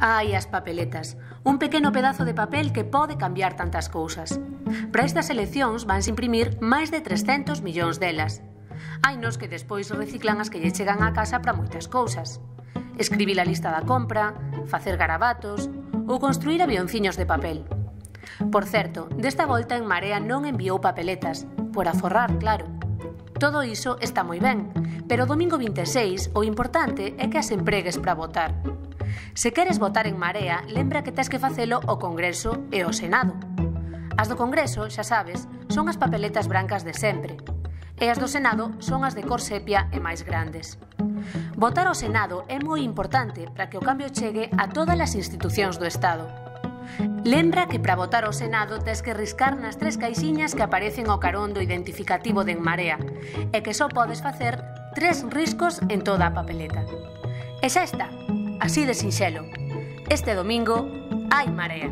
Ai, as papeletas. Un pequeno pedazo de papel que pode cambiar tantas cousas. Para estas eleccións vanse imprimir máis de 300 millóns delas. Hai nos que despois reciclan as que lle chegan á casa para moitas cousas. Escribir a lista da compra, facer garabatos ou construir avionciños de papel. Por certo, desta volta en Marea non enviou papeletas, por aforrar, claro. Todo iso está moi ben, pero domingo 26 o importante é que as empregues para votar. Se queres votar en Marea, lembra que tes que facelo o Congreso e o Senado. As do Congreso, xa sabes, son as papeletas brancas de sempre. E as do Senado son as de cor sepia e máis grandes. Votar ao Senado é moi importante para que o cambio chegue a todas as institucións do Estado. Lembra que para votar ao Senado tes que riscar nas tres caixiñas que aparecen ao carón do identificativo de En Marea e que só podes facer tres riscos en toda a papeleta. E xa está, Así de sinxelo. Este domingo hai marea.